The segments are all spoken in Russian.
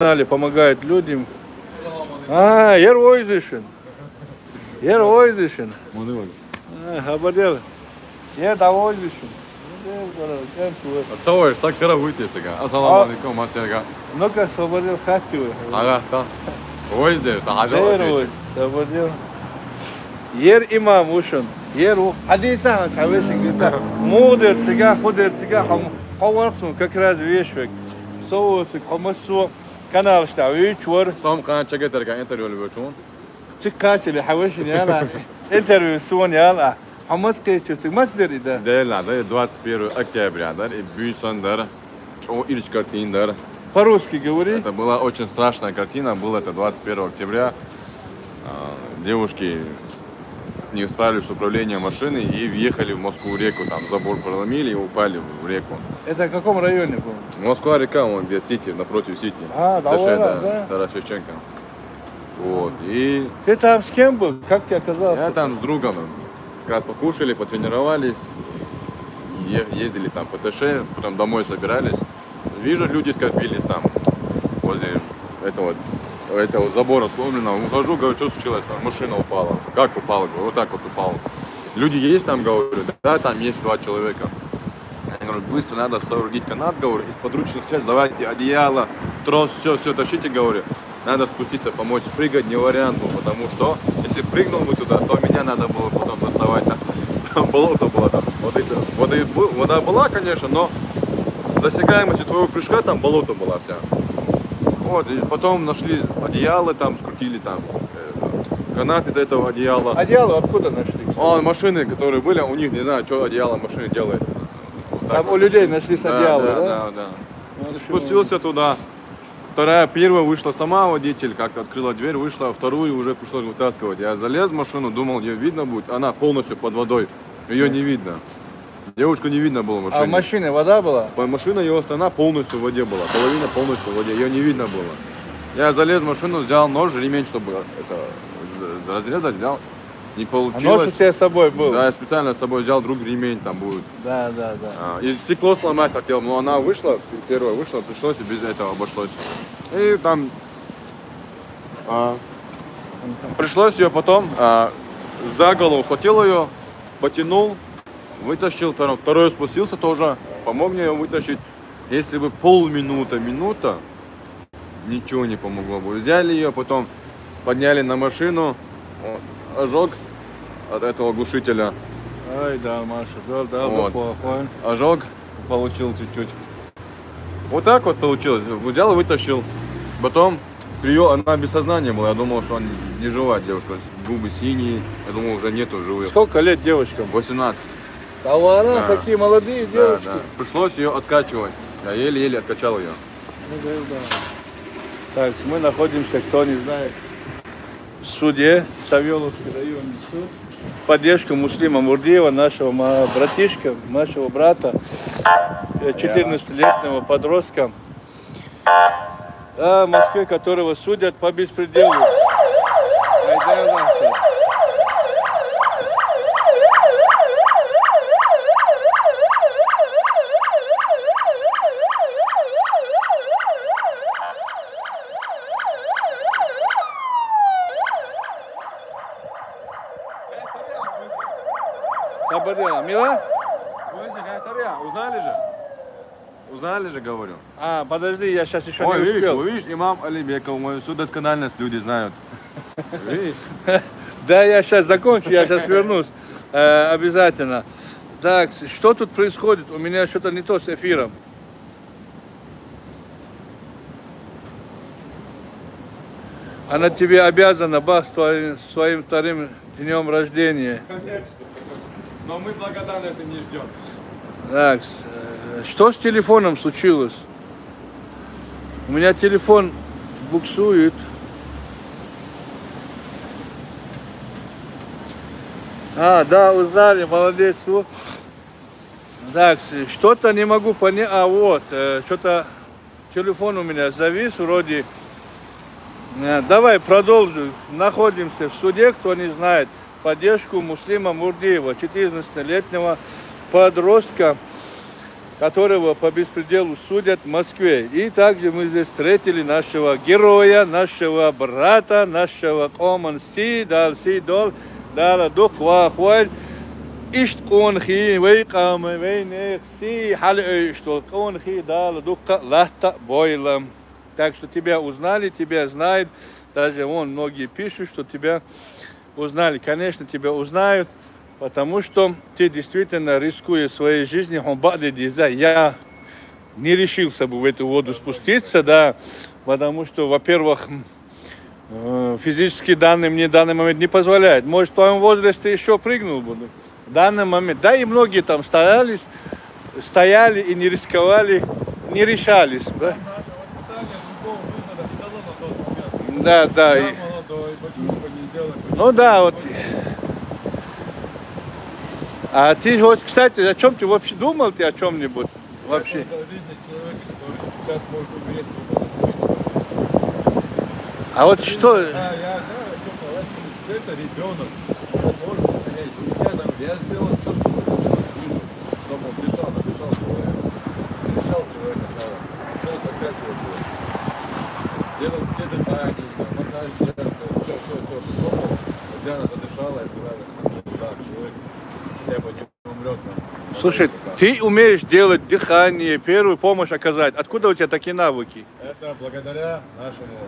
канале помогает людям. А. Yer oyzuşun. Onu bak. Ha, haberdar. Yer da oyzuşun. Atsavoy, sak kara huytesiga. Assalomu alaykum, masyaga. Ну-ка. Aga, ta. Oy der, sahaja Yer отвечу. освободил. Yer imam ушun. Yer у хадиса, савесин гиса. Мудер сега, худер сега, хам хаварсун, как раз вешвек. Соусик, kanal ishta uch to'rt som qanchaga tarkan intervyu uchun chiqqanchalik hawashini yala intervyu сон yala hammasi kechuvsin masdir ida deyiladi 21 октября дар и бюйсон дар ирч картин дар по-русски говори это была очень страшная картина было это 21 октября девушки не справились с управлением машины и въехали в Москву реку. Там забор проломили и упали в реку. это в каком районе был Москва река, вон где Сити, напротив Сити. А, да, Дэше, ладно, да, да. Тарас Шевченко. Вот. И ты там с кем был как ты оказался я там с другом как раз покушали, потренировались, ездили там по ТШ, потом домой собирались. Вижу, люди скопились там возле этого, этого забора сломленного. Ухожу, говорю, что случилось? Машина упала. Как упала? Говорю, вот так вот упала. Люди есть там, говорю? Да, там есть два человека. Я говорю, быстро надо соорудить канат, говорю, из подручных средств давайте одеяло, трос, все, все тащите, говорю. Надо спуститься, помочь. Прыгать не вариант был, потому что если прыгнул бы туда, то меня надо было потом доставать. Там, там болото было, там воды, воды вода была, конечно, но досягаемости твоего прыжка там болото была вся. Вот, и потом нашли одеяло, там скрутили там э, канат из этого одеяла. одеяло откуда нашли А машины, которые были, у них не знаю, что одеяло машины делает. Вот там вот. у людей нашли с одеяла да, да, да, да. Ну, Спустился туда. Вторая, первая вышла сама водитель, как-то открыла дверь, вышла, вторую уже пришлось вытаскивать. Я залез в машину, думал, ее видно будет. Она полностью под водой, ее не видно. Девушку не видно было в машине. а в машине вода была По- Машина ее она полностью в воде была, половина полностью в воде, ее не видно было. Я залез в машину, взял нож, ремень, чтобы это разрезать, взял. Не а нож получилось. у тебя с собой был Да, я специально с собой взял, друг ремень там будет. да да, да. А, И стекло сломать хотел, но она вышла, первая вышла, пришлось и без этого обошлось. И там а, пришлось ее потом а, за голову схватил ее, потянул, вытащил, второй, второй спустился тоже, помог мне ее вытащить. Если бы полминута, минута, ничего не помогло бы. Взяли ее, потом подняли на машину, ожог от этого глушителя. ой да Маша да да Вот. плохой ожог получил чуть-чуть. Вот так вот получилось. Взял и вытащил. Потом ее, она без сознания была. Я думал, что она не живая девушка. Губы синие. Я думал, уже нету живых. сколько лет девочкам 18. А ладно Да. такие молодые Да, девочки да. Пришлось ее откачивать. Я еле-еле откачал ее. Ну, да, да. Так, мы находимся, кто не знает, в суде, Савеловский районный суд. Поддержка Муслима Мурдиева, нашего братишка, нашего брата, э, 14-летнего подростка, а, в Москве, которого судят по беспределу. Сабаря, Мила? Узнали же? Узнали же, говорю. А, подожди, я сейчас еще Ой, не видишь, успел. видишь, имам Алибеков, мою всю доскональность люди знают. Видишь? Да, я сейчас закончу, я сейчас вернусь. Э, обязательно. Так, что тут происходит? У меня что-то не то с эфиром. Она тебе обязана, бах, с твоим, своим вторым днем рождения. Но мы благодарности не ждем. Так, э, что с телефоном случилось? У меня телефон буксует. А, да, узнали, молодец. Так, что-то не могу понять. А, вот, э, что-то телефон у меня завис вроде. Э, Давай продолжим. Находимся в суде, кто не знает, поддержку Муслима Мурдиева, 14-летнего подростка. которого по беспределу судят в Москве. И также мы здесь встретили нашего героя, нашего брата, нашего коман си, дал си дол, дал дух вахваль. Ишт конхи, вейкам, вейнех си, хал что конхи, дал дух лахта бойлам. Так что тебя узнали, тебя знают. Даже вон многие пишут, что тебя узнали. Конечно, тебя узнают. Потому что ты действительно рискуя своей жизнью, я не решился бы в эту воду спуститься, да, потому что, во-первых, э, физические данные мне в данный момент не позволяют. Может, в твоем возрасте еще прыгнул бы. В данный момент. Да, и многие там старались, стояли и не рисковали, не решались. Да, да. да. Ну да, вот а ты вот, кстати, о чем ты вообще думал ты о чем-нибудь? Вообще. а вот что... Да, я, да, это ребенок, возможно, понять. Я, там, я сделал все, что вижу, чтобы он дышал, задышал человека. Дышал человека, да. Сейчас опять вот делал все дыхания, массаж сердца, все, все, все. Потом, она задышала, я сказал, да, человек небо не умрет. Слушай, ты умеешь делать дыхание, первую помощь оказать. Откуда у тебя такие навыки? Это благодаря нашему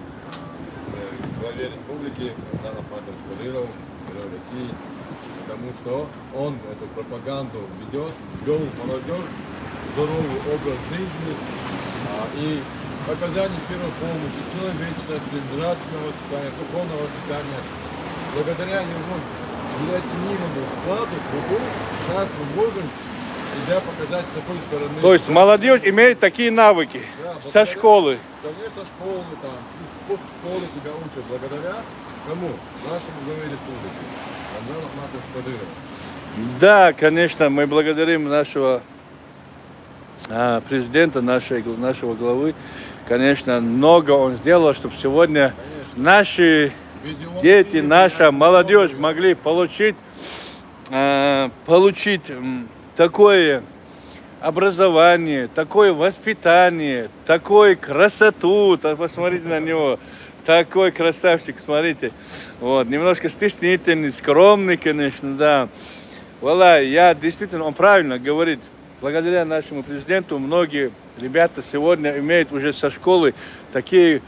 э, главе республики Дан Ахматович Кадыров, Герой России, потому что он эту пропаганду ведет, вел молодежь, здоровый образ жизни а, и оказание первой помощи, человечности, нравственного воспитания, духовного воспитания. Благодаря его неоценимому вкладу другой, сейчас мы можем себя показать с такой стороны. То есть молодежь имеет такие навыки да, со школы? Конечно, со школы, там, после школы тебя учат. Благодаря кому? Нашему главе республики. Рамзан Ахматович Кадыров. Да, конечно, мы благодарим нашего а, президента, нашей, нашего главы. Конечно, много он сделал, чтобы сегодня конечно. наши дети, наша молодежь могли получить, э, получить такое образование, такое воспитание, такую красоту, посмотрите на него, такой красавчик, смотрите, вот, немножко стеснительный, скромный, конечно, да. Вала, я действительно, он правильно говорит, благодаря нашему президенту многие ребята сегодня имеют уже со школы такие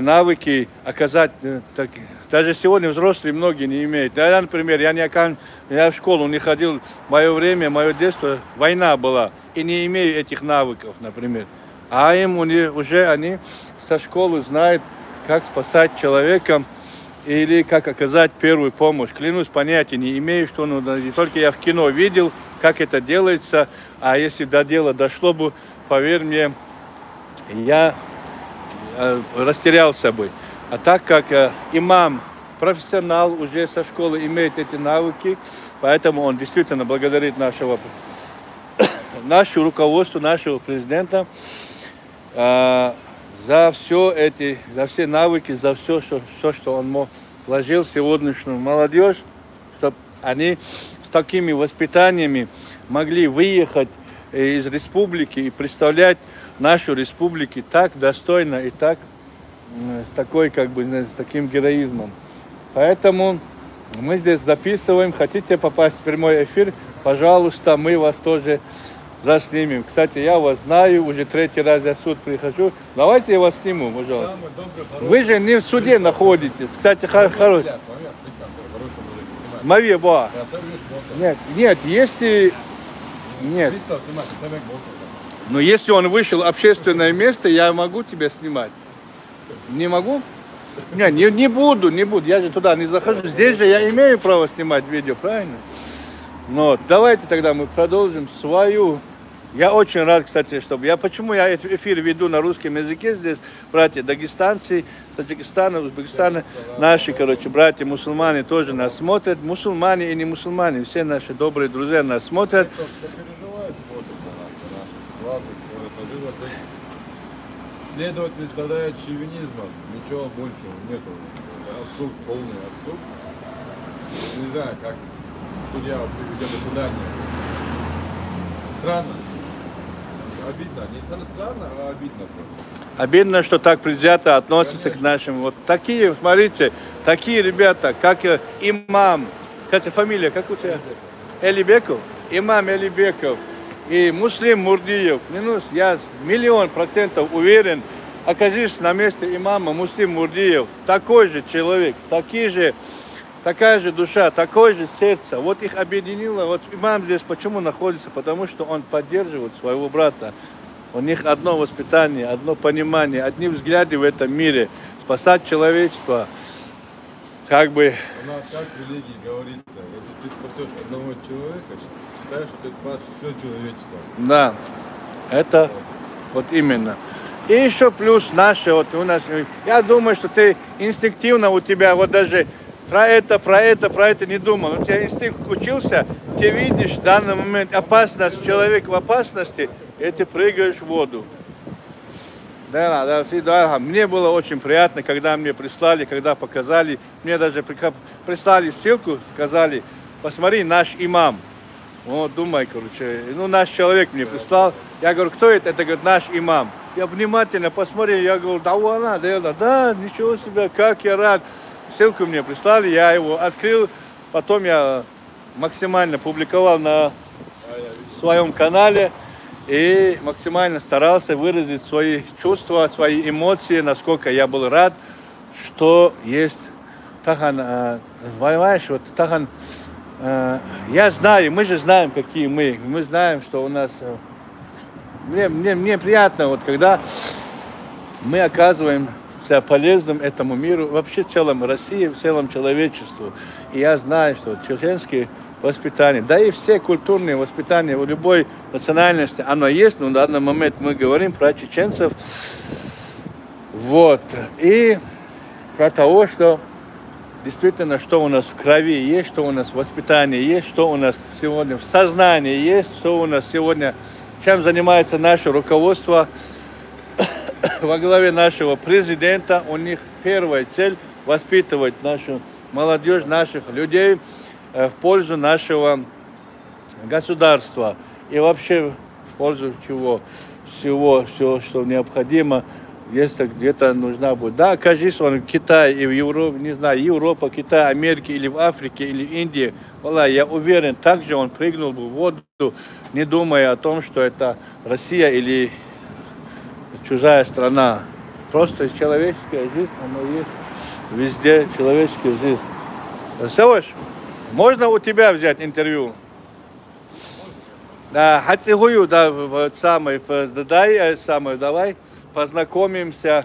навыки оказать. Э, так, даже сегодня взрослые многие не имеют. Я, например, я, не, я в школу не ходил, мое время, мое детство, война была, и не имею этих навыков, например. А им уже они со школы знают, как спасать человека или как оказать первую помощь. Клянусь, понятия не имею, что ну, не только я в кино видел, как это делается, а если до дела дошло бы, поверь мне, я Э, растерялся бы. А так как э, имам профессионал уже со школы имеет эти навыки, поэтому он действительно благодарит нашего наше руководство, нашего президента э, за все эти, за все навыки, за все, что, все, что он вложил в сегодняшнюю молодежь, чтобы они с такими воспитаниями могли выехать из республики и представлять нашу республику так достойно и так с такой как бы с таким героизмом. Поэтому мы здесь записываем. Хотите попасть в прямой эфир, пожалуйста, мы вас тоже заснимем. Кстати, я вас знаю, уже третий раз я в суд прихожу. Давайте я вас сниму, пожалуйста. Вы же не в суде находитесь. Кстати, хороший. Мавия Боа. Нет, нет, если нет. Но если он вышел общественное место, я могу тебя снимать. Не могу? Не, не, не буду, не буду. Я же туда не захожу. Здесь же я имею право снимать видео, правильно? Но давайте тогда мы продолжим свою. Я очень рад, кстати, чтобы я почему я эфир веду на русском языке здесь, братья дагестанцы, Таджикистана, Узбекистана, наши, короче, братья мусульмане тоже нас смотрят, мусульмане и не мусульмане, все наши добрые друзья нас смотрят. Следователь страдает шовинизмом, ничего больше нету. Абсурд, полный абсурд. Не знаю, как судья вообще ведет заседание. Странно. обидно. Не странно, а обидно просто. Обидно, что так предвзято относятся к нашим. Вот такие, смотрите, такие ребята, как э, имам. Кстати, фамилия, как у тебя? Элибеков. Имам Элибеков и Муслим Мурдиев. Клянусь, я миллион процентов уверен, окажись на месте имама Муслим Мурдиев, такой же человек, такие же, такая же душа, такое же сердце. Вот их объединило. Вот имам здесь почему находится? Потому что он поддерживает своего брата. У них одно воспитание, одно понимание, одни взгляды в этом мире. Спасать человечество. Как бы У нас как в религии говорится, если ты спасешь одного человека, считаешь, что ты спас все человечество. Да, это вот именно. И еще плюс наши, вот у нас, я думаю, что ты инстинктивно у тебя вот даже про это, про это, про это не думал. У тебя инстинкт учился, ты видишь в данный момент опасность, человек в опасности, и ты прыгаешь в воду. Да, да, да, да. Мне было очень приятно, когда мне прислали, когда показали. Мне даже прислали ссылку, сказали, посмотри, наш имам. Вот, думай, короче, ну, наш человек мне прислал. Я говорю, кто это? Это, говорит, наш имам. Я внимательно посмотрел, я говорю, да, она, да, да, да, ничего себе, как я рад. Ссылку мне прислали, я его открыл, потом я максимально публиковал на своем канале и максимально старался выразить свои чувства, свои эмоции, насколько я был рад, что есть Тахан, э, понимаешь, вот Тахан, э, я знаю, мы же знаем, какие мы, мы знаем, что у нас, э, мне, мне, мне приятно, вот когда мы оказываемся полезным этому миру, вообще в целом России, в целом человечеству. И я знаю, что чеченские воспитание, да и все культурные воспитания у любой национальности, оно есть, но на данный момент мы говорим про чеченцев. Вот. И про того, что действительно, что у нас в крови есть, что у нас в воспитании есть, что у нас сегодня в сознании есть, что у нас сегодня, чем занимается наше руководство во главе нашего президента. У них первая цель воспитывать нашу молодежь, наших людей в пользу нашего государства и вообще в пользу чего? Всего, все, что необходимо, если где-то нужна будет. Да, кажется, он в Китае и в Европе, не знаю, Европа, Китай, Америка или в Африке, или в Индии. Валла, я уверен, также он прыгнул бы в воду, не думая о том, что это Россия или чужая страна. Просто человеческая жизнь, она есть везде, человеческая жизнь. Саваш, можно у тебя взять интервью? Да, Хацигую, да, вот самый, дай, э, самый, давай познакомимся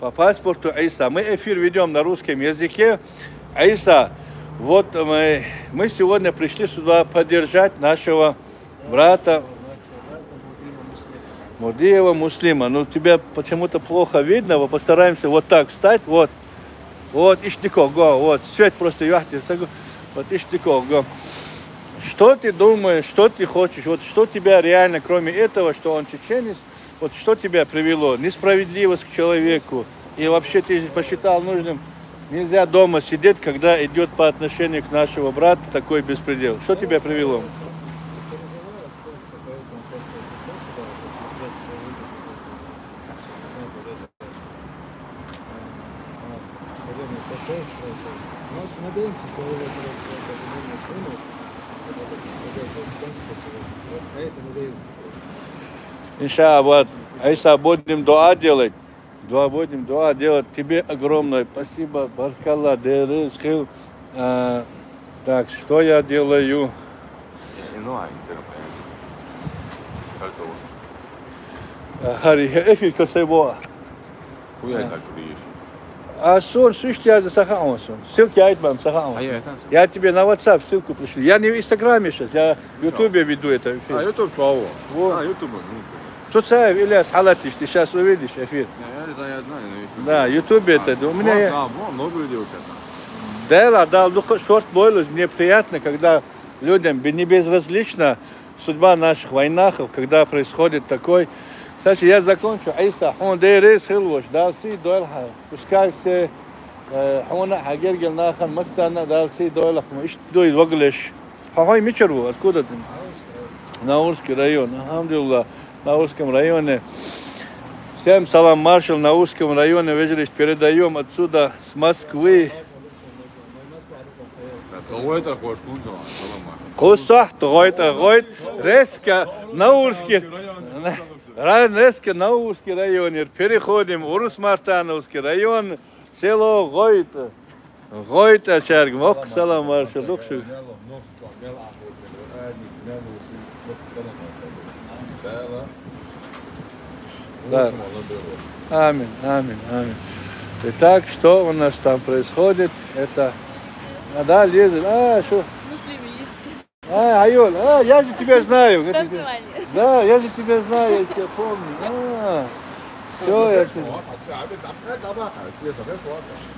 по паспорту Айса. Мы эфир ведем на русском языке. Айса, вот мы, мы сегодня пришли сюда поддержать нашего брата Мурдиева Муслима. Ну, тебя почему-то плохо видно, мы постараемся вот так встать, вот. Вот, Иштико, го, вот, свет просто яхте, вот Иштико, го. Что ты думаешь, что ты хочешь, вот что тебя реально, кроме этого, что он чеченец, вот что тебя привело? Несправедливость к человеку. И вообще ты посчитал нужным, нельзя дома сидеть, когда идет по отношению к нашего брата такой беспредел. Что тебя привело? судебный процесс прошел. Ну, вот надеемся, что его определенную сумму это беспредел кончится Вот на это надеемся. Иншаллах, Айса, будем дуа делать. Дуа будем дуа делать. Тебе огромное спасибо. Баркалла, дерез, хил. А, Так, что я делаю? Ну, а, интересно, Кажется, вот. А, Хари, эфир косебоа. Приешь. А сон, слышите, я за Сахаонсом. Ссылки айтбам Сахаонсом. А я тебе на WhatsApp ссылку пришлю. Я не в Инстаграме сейчас, я в Ютубе веду это А, эфир. YouTube чего? А, YouTube, ну что. Суцаев Ильяс Халатиш, ты сейчас увидишь эфир. Это я знаю. Да, Ютубе это. да, У меня... А, ну, много людей там. Да, да, да, ну шорт бойлус, мне приятно, когда людям не безразлична судьба наших войнахов, когда происходит такой. Кстати, я закончу. Айса, он дейрес хилвош, да, си дойлха. Пускай все хуна хагергел нахан массана, да, си дойлах, иш дой воглеш. Хахай мичерву, откуда ты? Наурский район. Алхамдулилlah, в Наурском районе. Всем салам, маршал на Наурском районе. Виделись, передаем отсюда, с Москвы. Кого это хочешь, Кунцева? Куса, Тройта, Ройт, Реска, Наурский. Реска, Наурский район. Переходим в Урус-Мартановский район, село Ройта. Ройта, Чарг, Мок, салам, маршал. Дукшу. Да. Амин, амин, амин. Итак, что у нас там происходит? Это... А, да, лезет. А, что? А, Айол, а, я же тебя знаю. Это- Танцевали. Да, я же тебя знаю, я тебя помню. А, все, я тебя...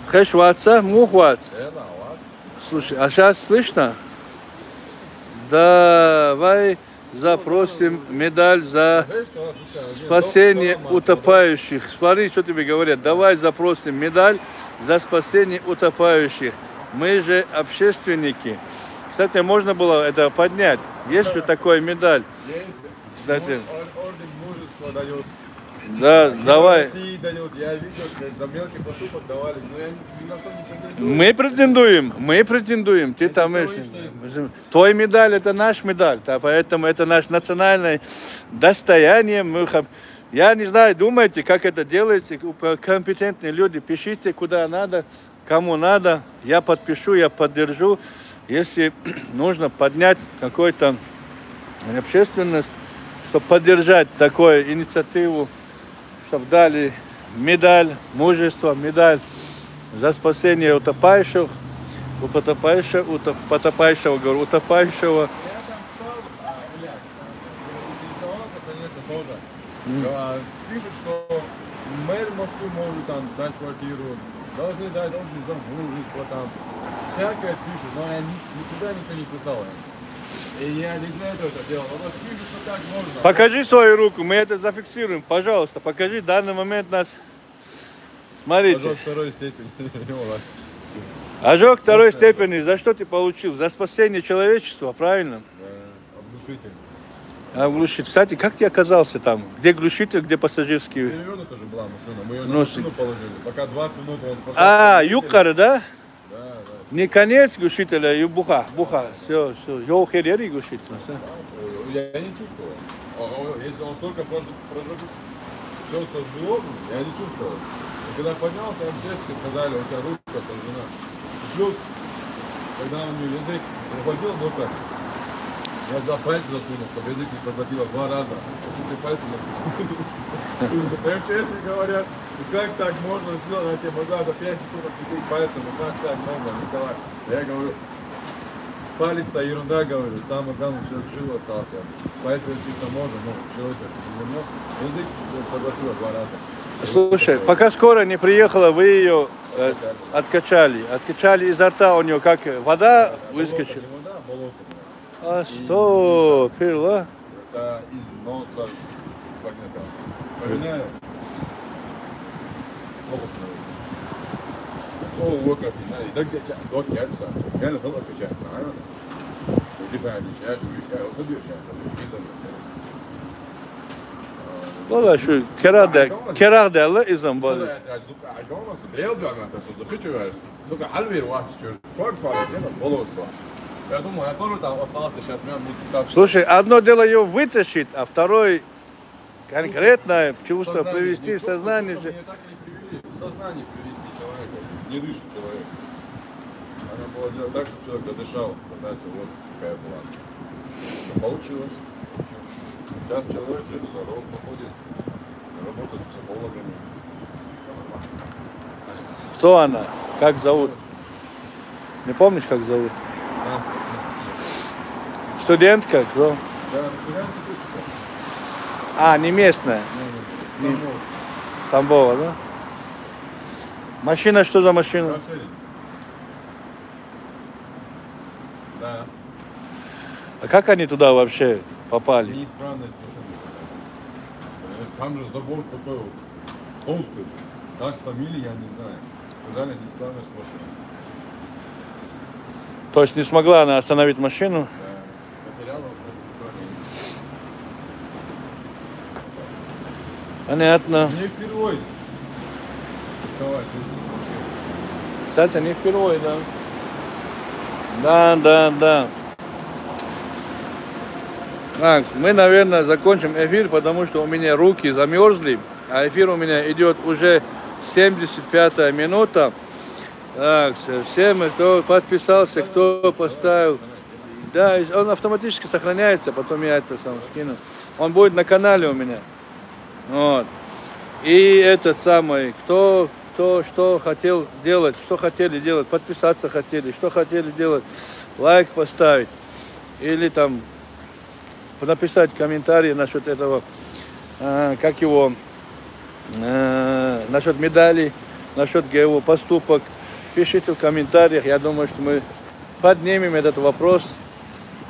Хэшватса, мухвац. Слушай, а сейчас слышно? Давай запросим медаль за спасение утопающих. Смотри, что тебе говорят. Давай запросим медаль за спасение утопающих. Мы же общественники. Кстати, можно было это поднять. Есть же такой медаль. Кстати, Орден мужества дает. Да, давай. России дает. Я видел, за мелкий поступок давали, но я ни на что не претендую. Мы претендуем, мы претендуем. Ты там, всё э, твой медаль это наш медаль, да, поэтому это наше национальное достояние. Мы я не знаю, думайте, как это делается. Компетентные люди, пишите куда надо, кому надо. Я подпишу, я поддержу. Если нужно поднять какую-то общественность, чтобы поддержать такую инициативу, чтобы дали медаль мужества, медаль за спасение утопающих, у потопающего, утоп- потопающего, говорю, утопающего. Пишут, что мэр Москвы может там дать квартиру, должны дать, должны замужество там. Всякое пишут, но я ни- никуда ничего не писал. И я не для этого это делал. Вот пишут, что так можно. Покажи свою руку, мы это зафиксируем, пожалуйста, покажи, в данный момент нас... Смотрите, Ожог второй степени. Ожог второй степени, за что ты получил? За спасение человечества, правильно? Да, Обдушитель. А глушитель. Кстати, как ты оказался там? Где глушитель, где пассажирский? Перевернута же была машина, мы ее на Ну, машину положили. Пока 20 минут он спасал. А, юкар, да? Не конец глушителя, и буха, буха. Все, все. Йохерери глушитель. всё. Я не чувствовал. Если он столько прожег, все сожгло, я не чувствовал. Когда поднялся, МЧСки сказали, у тебя рука сожжена. Плюс, когда у нее язык проглотил, был так. Я два пальца засунул, чтобы язык не проглотила два раза. Чуть ли пальцы не откусил. МЧСки говорят, ну как так можно сделать? Я тебе могла за 5 секунд откусить пальцем, ну как так можно рисковать? Я говорю, Палец-то ерунда, говорю. Самое главное, человек жив остался. Пальцы лечиться можно, но человек не мог. Язык проглотила два раза. Слушай, пока скоро не приехала, вы ее э, откачали. Откачали изо рта у нее, как вода выскочила. Болото, не вода, болото. А что, пила? Это из носа, как это, вспоминаю. Valla şu kerade, var. Сейчас меня будет пытаться Слушай, одно дело ее вытащить, а второй конкретно чувство привести в сознание. Сознание привести человека. Не дышит человек. Она была сделать так, чтобы человек додышал. Знаете, вот какая была. Получилось. Сейчас человек жив, здоров, походит, работает с психологами. Кто она? Как зовут? Не помнишь, как зовут? Студентка? Кто? Да? А, не местная. Не, не. Тамбова, да? Машина что за машина? Да. А как они туда вообще попали? Неисправность машины. Э, там же забор такой толстый. Как сломили, я не знаю. Сказали неисправность машины. То есть не смогла она остановить машину? Да. Понятно. Не впервые. Кстати, не впервые, да. Да, да, да. Так, мы, наверное, закончим эфир, потому что у меня руки замерзли, а эфир у меня идет уже 75 минута. Так, всем, кто подписался, кто поставил. Да, он автоматически сохраняется, потом я это сам скину. Он будет на канале у меня. Вот. И этот самый, кто, кто что хотел делать, что хотели делать, подписаться хотели, что хотели делать, лайк поставить. Или там написать комментарии насчет этого, э, как его, э, насчет медалей, насчет его поступок. Пишите в комментариях, я думаю, что мы поднимем этот вопрос.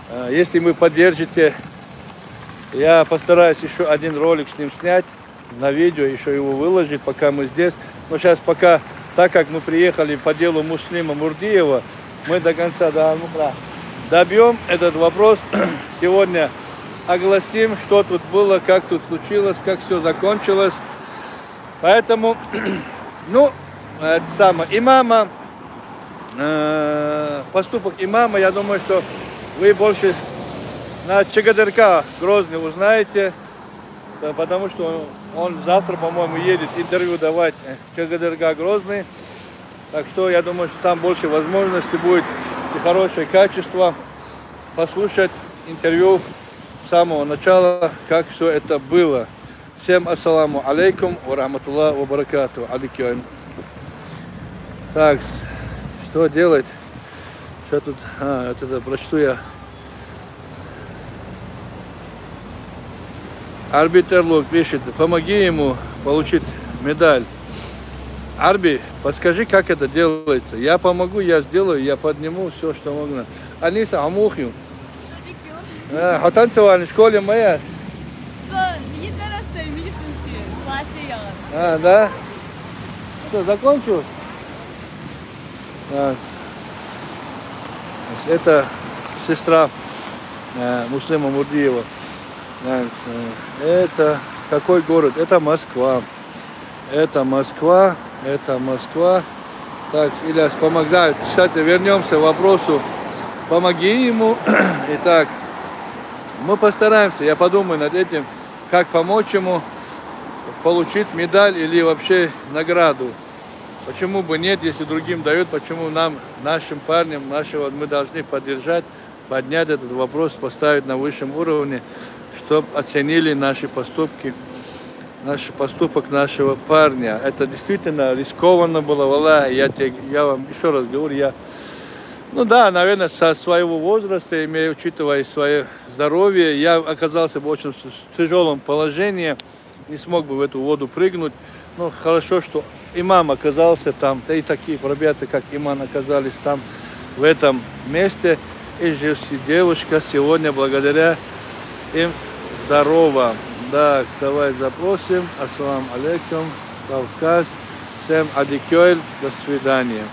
Э, если вы поддержите, я постараюсь еще один ролик с ним снять на видео, еще его выложить, пока мы здесь. Но сейчас пока, так как мы приехали по делу Муслима Мурдиева, мы до конца да, ну, добьем этот вопрос. Сегодня огласим, что тут было, как тут случилось, как все закончилось. Поэтому, ну, это самое, имама, э, поступок имама, я думаю, что вы больше на ЧГДРК Грозный узнаете, потому что он завтра, по-моему, едет интервью давать ЧГДРК Грозный. Так что я думаю, что там больше возможностей будет и хорошее качество послушать интервью с самого начала, как все это было. Всем ассаламу алейкум ва рахматуллах ва баракату. Аликион. Так, что делать? Что тут? А, это, это прочту я. Арбитр Лук пишет, помоги ему получить медаль. Арби, подскажи, как это делается. Я помогу, я сделаю, я подниму все, что можно. Аниса Амухью. Хотанцева в школе моя. медицинский, классе я. А, да? Что, закончил? Так. Это сестра э, Муслима Мурдиева. Это какой город? Это Москва. Это Москва. Это Москва. Так, Ильяс, помогай. Кстати, вернемся к вопросу. Помоги ему. Итак, мы постараемся, я подумаю над этим, как помочь ему получить медаль или вообще награду. Почему бы нет, если другим дают, почему нам, нашим парням, нашего, мы должны поддержать, поднять этот вопрос, поставить на высшем уровне, чтобы оценили наши поступки, наш поступок нашего парня. Это действительно рискованно было, вала, я, тебе, я вам еще раз говорю, я, ну да, наверное, со своего возраста, имея, учитывая свое здоровье, я оказался в очень тяжелом положении, не смог бы в эту воду прыгнуть. Ну, хорошо, что имам оказался там, да и такие ребята, как имам, оказались там, в этом месте. И девушка сегодня, благодаря им, здорова. Да, давай запросим. Ассалам алейкум. Кавказ. Всем адикёль. До свидания.